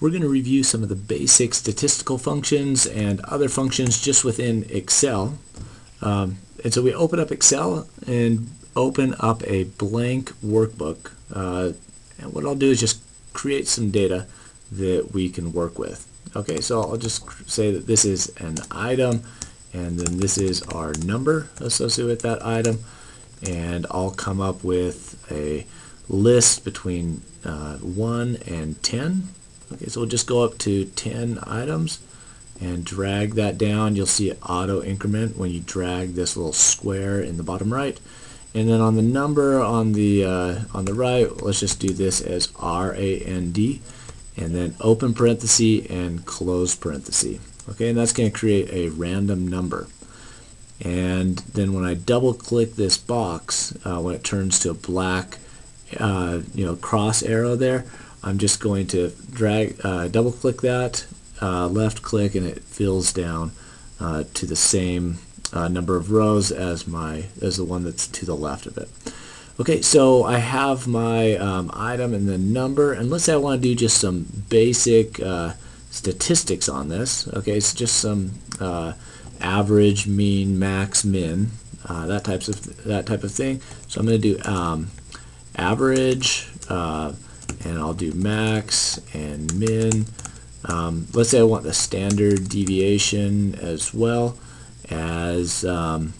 we're going to review some of the basic statistical functions and other functions just within Excel. Um, and so we open up Excel and open up a blank workbook. Uh, and what I'll do is just create some data that we can work with. Okay, so I'll just say that this is an item and then this is our number associated with that item and I'll come up with a list between uh, 1 and 10 okay so we'll just go up to 10 items and drag that down. You'll see auto increment when you drag this little square in the bottom right. And then on the number on the uh, on the right let's just do this as RAND and then open parenthesis and close parenthesis. Okay and that's going to create a random number. And then when I double click this box uh, when it turns to a black uh, you know cross arrow there I'm just going to drag uh, double click that uh, left click and it fills down uh, to the same uh, number of rows as my as the one that's to the left of it okay so I have my um, item and the number and let's say I want to do just some basic statistics on this okay it's just some average, mean, max, min, uh, that types of that type of thing. So I'm going to do um, average, uh, and I'll do max and min. Um, let's say I want the standard deviation as well as um,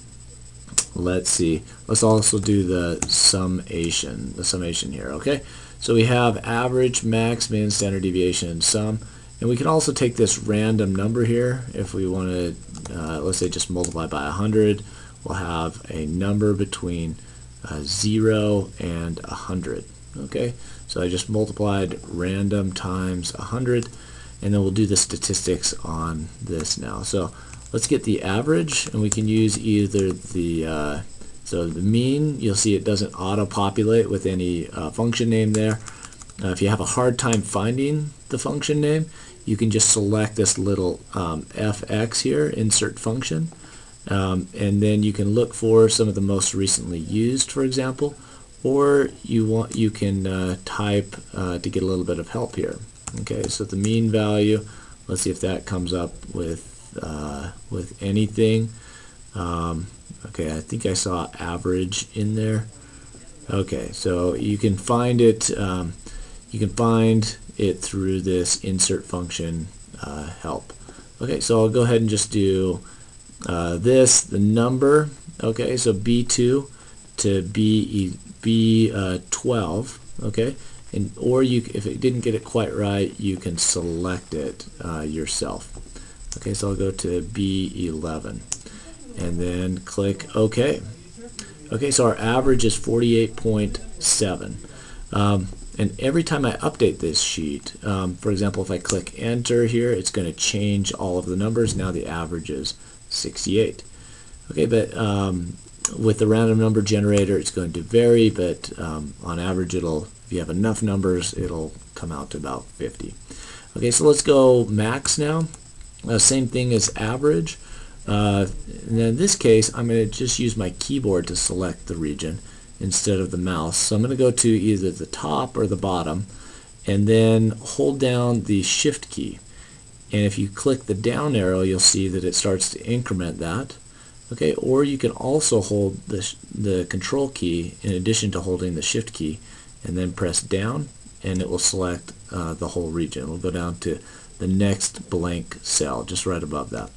let's see let's also do the summation the summation here okay so we have average max min standard deviation and sum and we can also take this random number here if we want to uh, let's say just multiply by 100, we'll have a number between uh, 0 and 100. Okay, so I just multiplied random times 100, and then we'll do the statistics on this now. So let's get the average, and we can use either the uh, so the mean, you'll see it doesn't auto-populate with any uh, function name there. Uh, if you have a hard time finding the function name, you can just select this little um, fx here, insert function, um, and then you can look for some of the most recently used, for example, or you want you can uh, type uh, to get a little bit of help here. Okay, so the mean value, let's see if that comes up with uh, with anything. Um, okay, I think I saw average in there. Okay, so you can find it. Um, you can find it through this insert function uh, help. Okay, so I'll go ahead and just do uh, this, the number, okay, so B2 to B, B12, uh, okay, and or you, if it didn't get it quite right, you can select it uh, yourself. Okay, so I'll go to B11 and then click OK. Okay, so our average is 48.7. Um, and every time I update this sheet, um, for example, if I click enter here, it's going to change all of the numbers. Now the average is 68. Okay, but um, with the random number generator, it's going to vary, but um, on average, it'll if you have enough numbers, it'll come out to about 50. Okay, so let's go max now. Uh, same thing as average. Uh, and in this case, I'm going to just use my keyboard to select the region instead of the mouse. So I'm going to go to either the top or the bottom and then hold down the shift key. And if you click the down arrow, you'll see that it starts to increment that. Okay, or you can also hold the, the control key in addition to holding the shift key and then press down and it will select uh, the whole region. We'll go down to the next blank cell just right above that.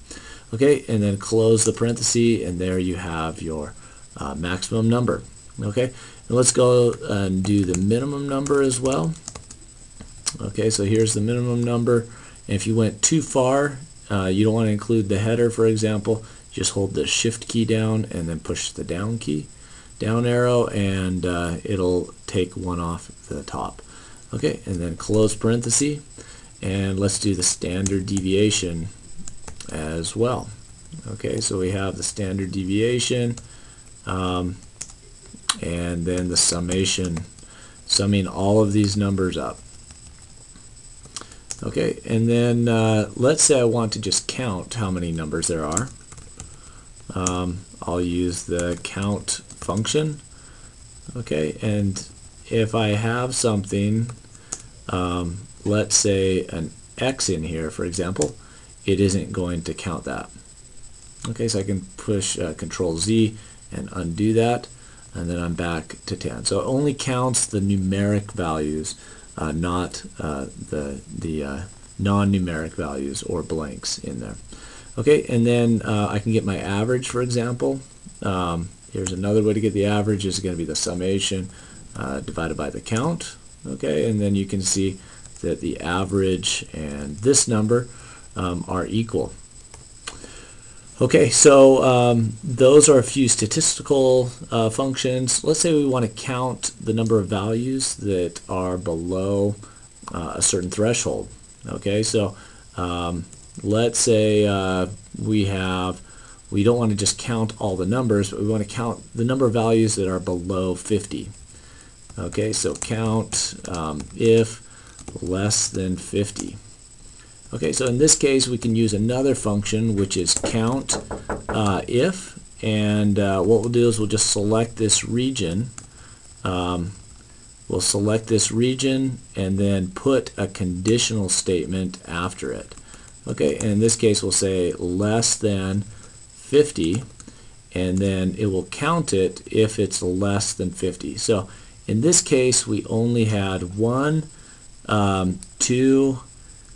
Okay, and then close the parenthesis and there you have your uh, maximum number. Okay, and let's go and do the minimum number as well. Okay, so here's the minimum number. And if you went too far, uh, you don't want to include the header, for example, just hold the shift key down and then push the down key, down arrow, and uh, it'll take one off the top. Okay, and then close parenthesis, and let's do the standard deviation as well. Okay, so we have the standard deviation. Um, and then the summation summing all of these numbers up okay and then uh, let's say I want to just count how many numbers there are um, I'll use the count function okay and if I have something um, let's say an x in here, for example, it isn't going to count that. Okay, so I can push uh, Control Z and undo that, and then I'm back to 10. So it only counts the numeric values, uh, not uh, the, the uh, non-numeric values or blanks in there. Okay, and then uh, I can get my average, for example. Um, here's another way to get the average is going to be the summation uh, divided by the count. Okay, and then you can see that the average and this number um, are equal. Okay, so um, those are a few statistical uh, functions. Let's say we want to count the number of values that are below uh, a certain threshold. Okay, so um, let's say uh, we have, we don't want to just count all the numbers, but we want to count the number of values that are below 50. Okay, so count um, if less than 50. Okay, so in this case we can use another function which is count uh, if and uh, what we'll do is we'll just select this region um, we'll select this region and then put a conditional statement after it okay and in this case we'll say less than 50 and then it will count it if it's less than 50 so in this case we only had one um, two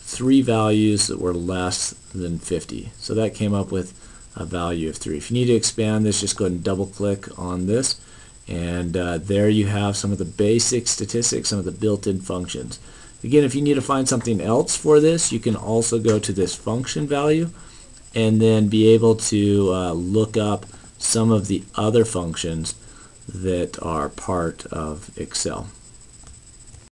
three values that were less than 50. So that came up with a value of 3. If you need to expand this, just go ahead and double click on this. And uh, there you have some of the basic statistics, some of the built-in functions. Again, if you need to find something else for this, you can also go to this function value and then be able to uh, look up some of the other functions that are part of Excel.